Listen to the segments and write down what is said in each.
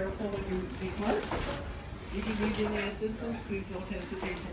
careful when you be kind. If you need any assistance, please don't hesitate to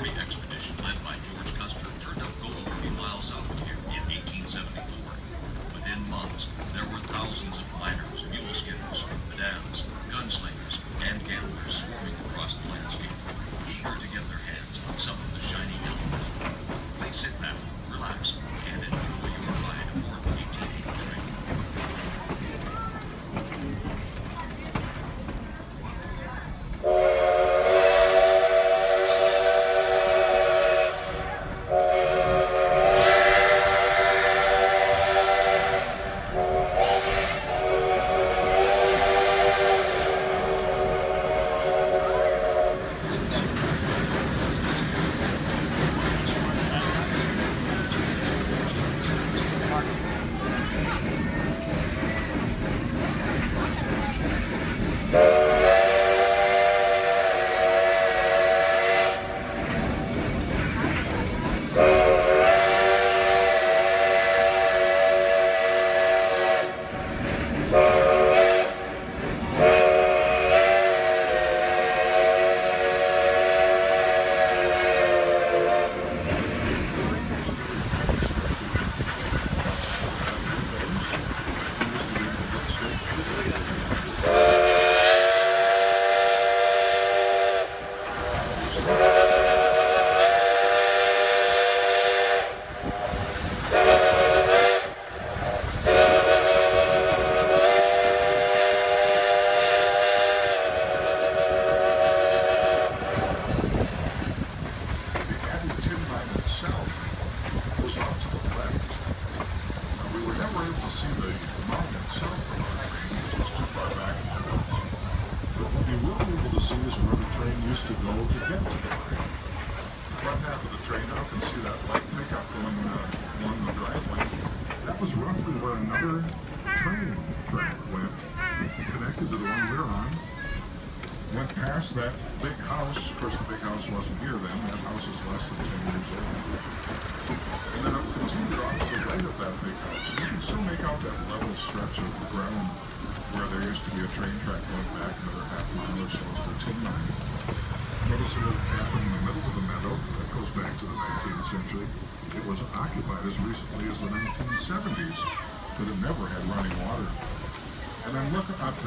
Army expert.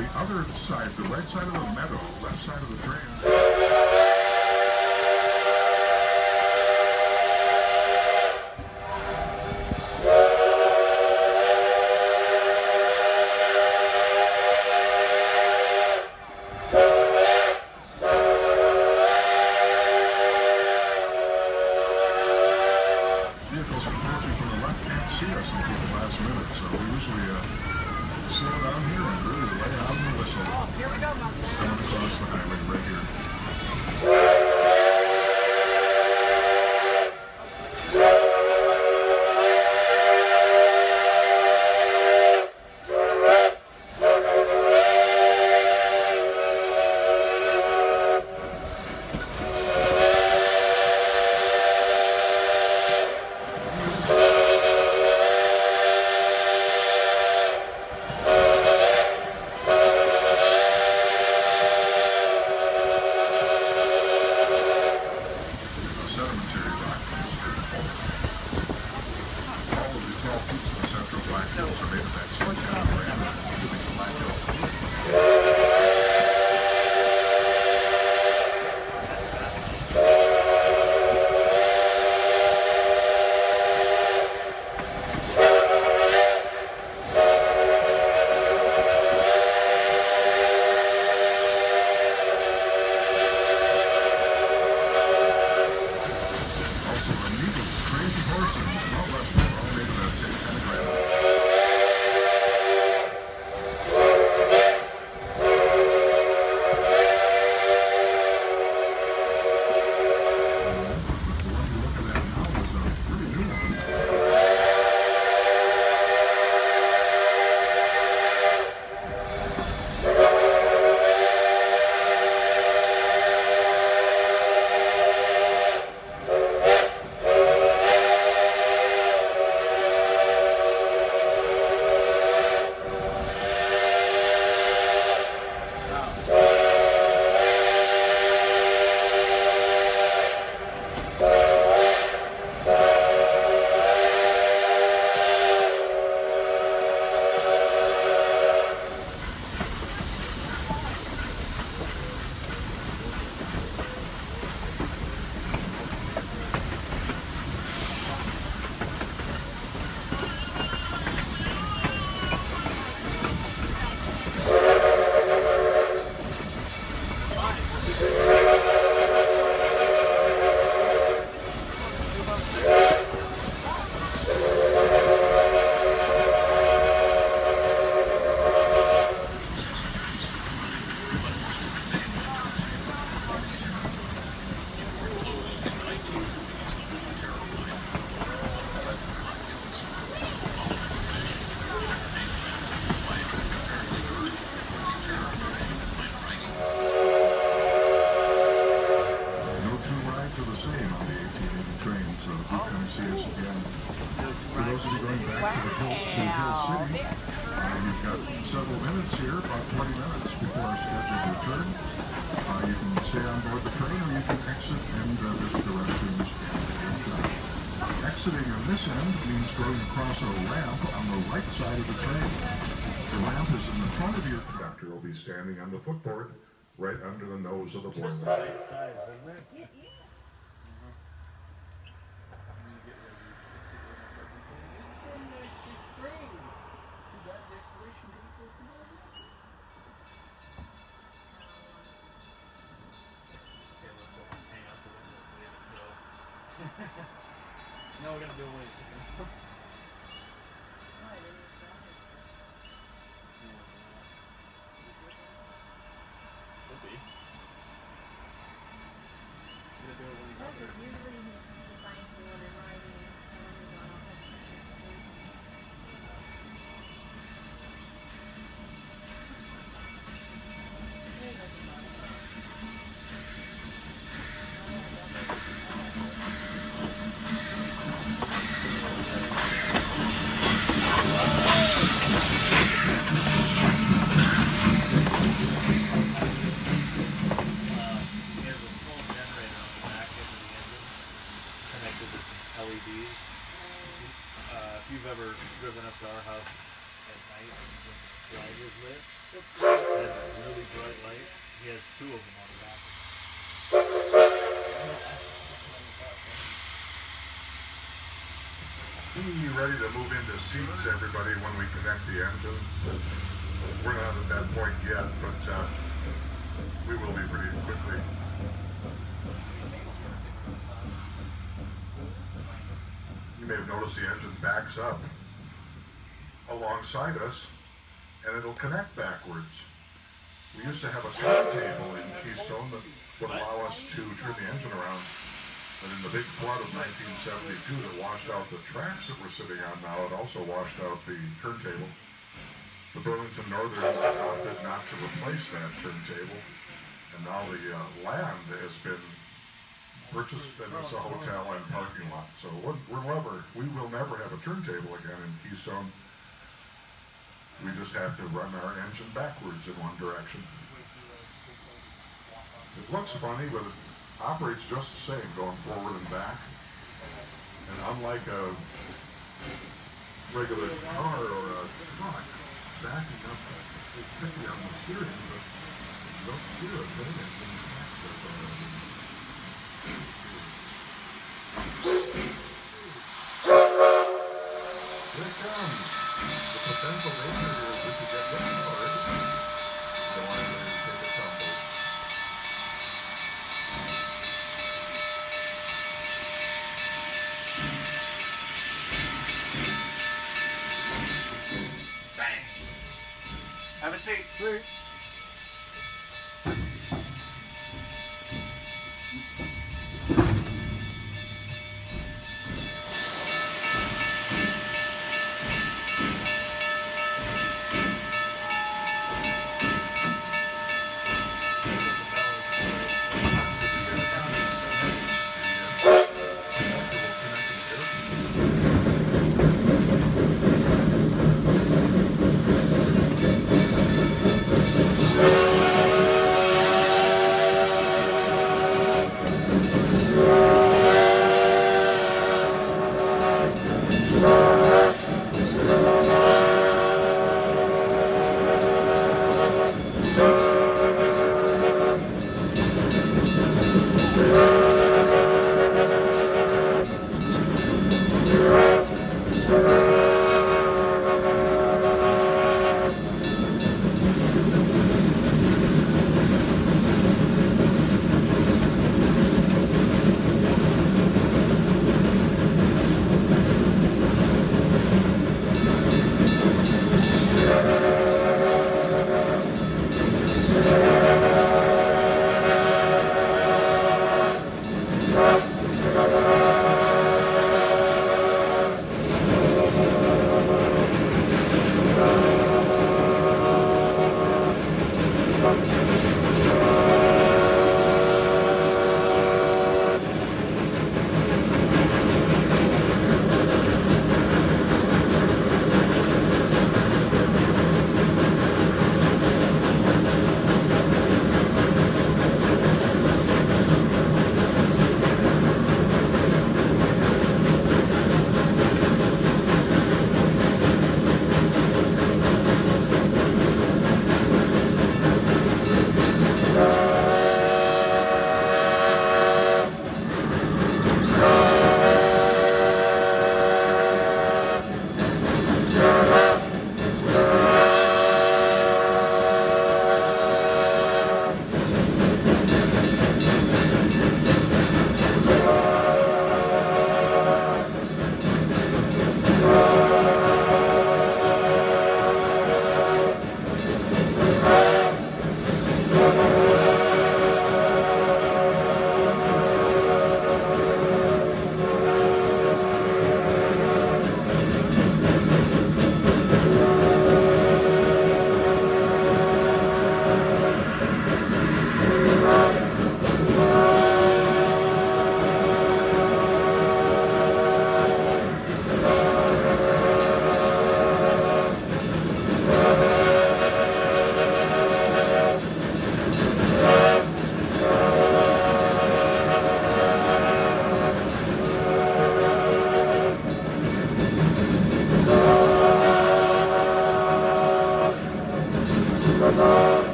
the other side, the right side of the meadow, left side of the drain. Board the you can exit and uh, visit the restrooms and. Exiting on this end means going across a ramp on the right side of the train. The ramp is in the front of your conductor will be standing on the footboard right under the nose of the board. Just the right size, isn't it? Ready to move into seats, everybody, when we connect the engine. We're not at that point yet, but uh, we will be pretty quickly. You may have noticed the engine backs up alongside us, and it'll connect backwards. We used to have a turntable in Keystone that would allow us to turn the engine around. But in the big flood of 1972 that washed out the tracks that we're sitting on now, it also washed out the turntable. The Burlington Northern opted not to replace that turntable, and now the uh, land has been purchased and it's a hotel and parking lot. So we're never, we will never have a turntable again in Keystone. We just have to run our engine backwards in one direction. It looks funny, but it operates just the same going forward and back. And unlike a regular car or a truck, backing up is tricky on the steering, but you don't hear a thing it's in already. Here it comes. The potential danger is if you get hit